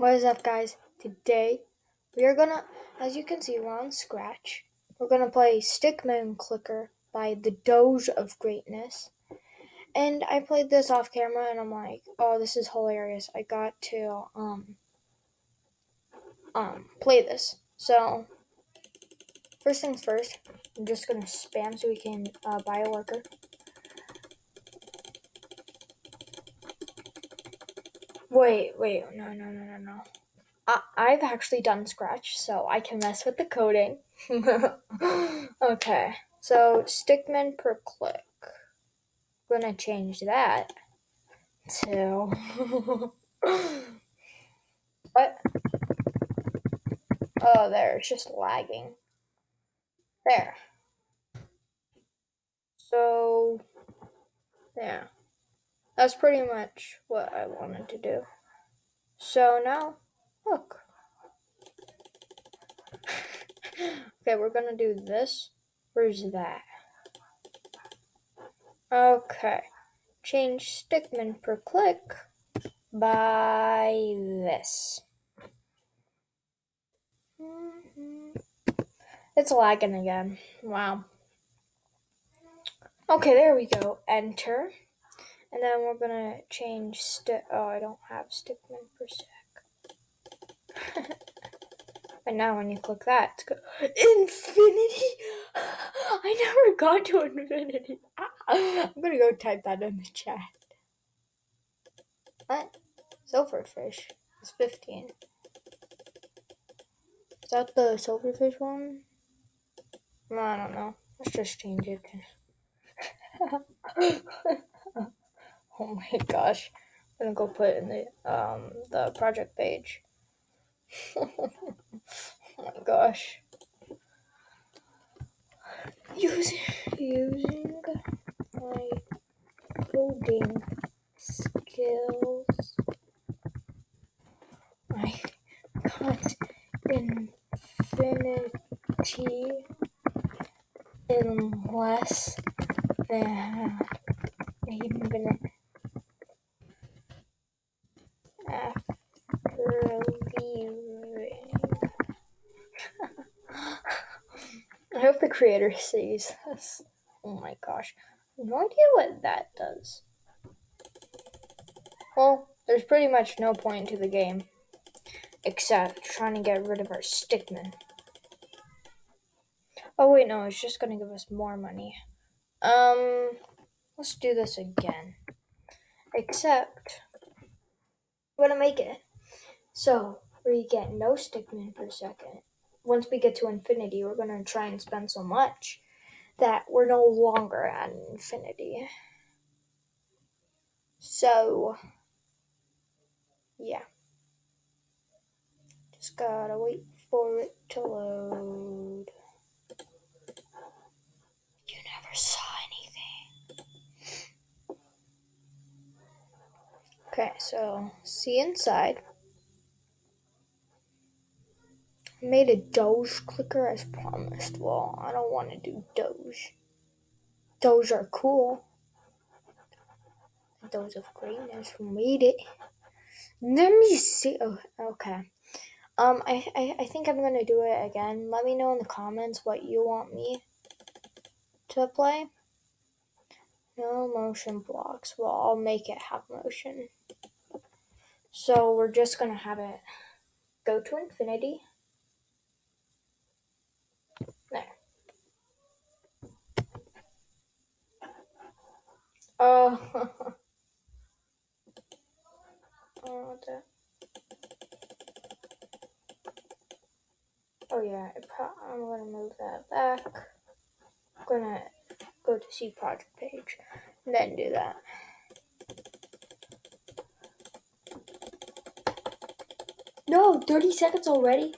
What is up, guys? Today we are gonna, as you can see, we're on Scratch. We're gonna play Stickman Clicker by the Doge of Greatness. And I played this off camera, and I'm like, oh, this is hilarious. I got to um um play this. So first things first, I'm just gonna spam so we can uh, buy a worker. Wait, wait, no, no, no, no, no. I, I've actually done Scratch, so I can mess with the coding. okay, so stickman per click. I'm gonna change that to. what? Oh, there, it's just lagging. There. So, yeah. That's pretty much what I wanted to do. So now, look. okay, we're gonna do this. Where's that? Okay. Change stickman per click by this. Mm-hmm. It's lagging again. Wow. Okay, there we go. Enter. And then we're gonna change stick. Oh, I don't have stickman per sec. and now when you click that, it's go infinity. I never got to infinity. Ah, I'm gonna go type that in the chat. What? Silverfish. It's 15. Is that the silverfish one? No, I don't know. Let's just change it. Oh my gosh. I'm gonna go put in the um the project page. oh my gosh. Using using my coding skills. I got infinity in less than a minute. I hope the creator sees this. Oh my gosh. no idea what that does. Well, there's pretty much no point to the game. Except trying to get rid of our stickman. Oh wait, no, it's just gonna give us more money. Um, let's do this again. Except, I'm gonna make it so we get no stickman per second once we get to infinity, we're going to try and spend so much that we're no longer at infinity. So, yeah. Just gotta wait for it to load. You never saw anything. Okay, so see inside. Made a Doge clicker as promised. Well, I don't want to do Doge. Doge are cool. Doge of greatness who made it. Let me see. Oh, okay. Um, I, I, I think I'm gonna do it again. Let me know in the comments what you want me to play. No motion blocks. Well, I'll make it have motion. So we're just gonna have it go to infinity. Oh. oh. Oh yeah, I'm gonna move that back. I'm gonna go to see project page, and then do that. No, 30 seconds already?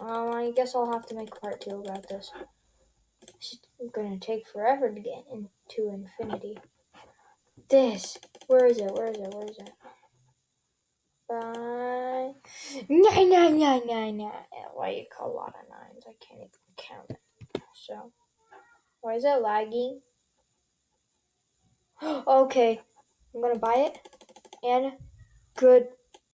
Um, I guess I'll have to make part two about this. It's gonna take forever to get into infinity. This. Where is it? Where is it? Where is it? Bye. Nine, nine, nine, nine, nine. Why you call a lot of nines? I can't even count it. So, why is it lagging? okay, I'm gonna buy it. And good